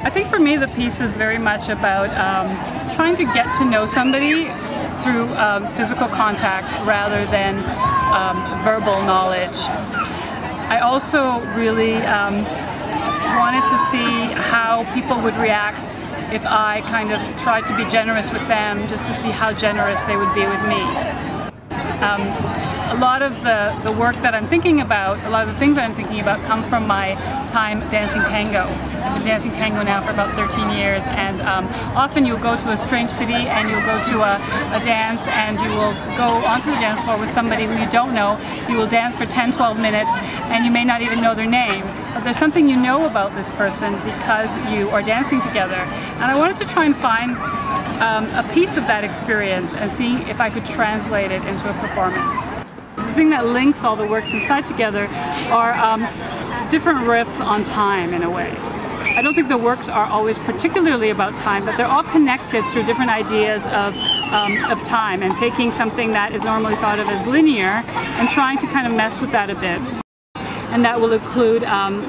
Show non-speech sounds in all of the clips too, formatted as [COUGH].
I think for me the piece is very much about um, trying to get to know somebody through um, physical contact rather than um, verbal knowledge. I also really um, wanted to see how people would react if I kind of tried to be generous with them just to see how generous they would be with me. Um, a lot of the, the work that I'm thinking about, a lot of the things that I'm thinking about come from my time dancing tango. I've been dancing tango now for about 13 years and um, often you'll go to a strange city and you'll go to a, a, dance and you will go onto the dance floor with somebody who you don't know. You will dance for 10, 12 minutes and you may not even know their name. But there's something you know about this person because you are dancing together. And I wanted to try and find um, a piece of that experience and see if I could translate it into a performance thing that links all the works inside together are um, different riffs on time in a way. I don't think the works are always particularly about time, but they're all connected through different ideas of, um, of time and taking something that is normally thought of as linear and trying to kind of mess with that a bit. And that will include um,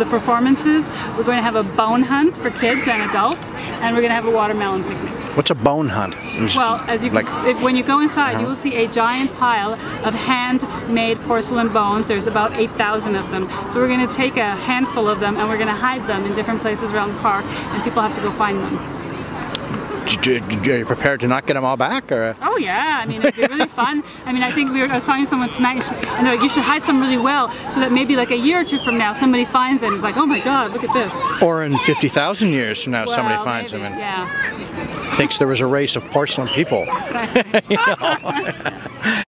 the performances. We're going to have a bone hunt for kids and adults, and we're going to have a watermelon picnic. What's a bone hunt? Well, as you like, can, when you go inside, uh -huh. you will see a giant pile of handmade porcelain bones. There's about 8,000 of them. So we're going to take a handful of them and we're going to hide them in different places around the park, and people have to go find them are you prepared to not get them all back? Or? Oh yeah, I mean it'd be really fun. [LAUGHS] I mean I think we were, I was talking to someone tonight and they're like, you should hide some really well so that maybe like a year or two from now somebody finds it and is like, oh my god, look at this. Or in 50,000 years from now well, somebody finds maybe, them and yeah. thinks there was a race of porcelain people. [LAUGHS] [LAUGHS]